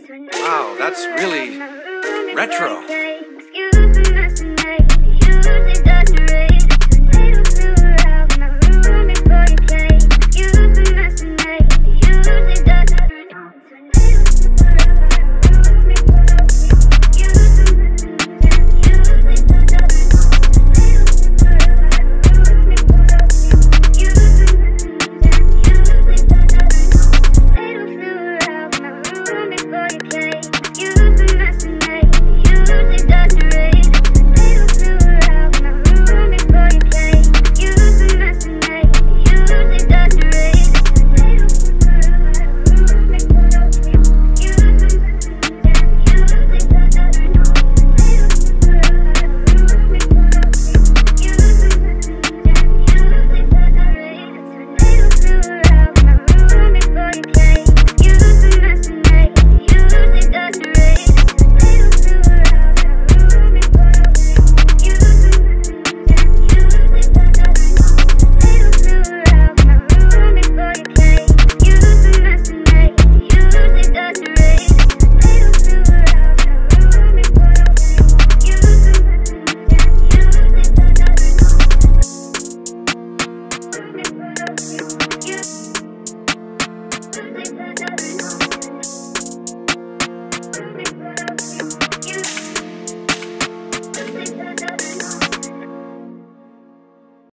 Wow, that's really retro.